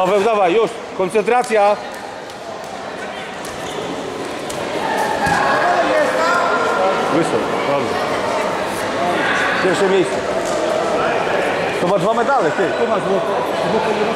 Paweł, dawaj, już. Koncentracja. Wysoko, dobrze. Pierwsze miejsce. To ma dwa medale, ty. Tu masz złoto, złoto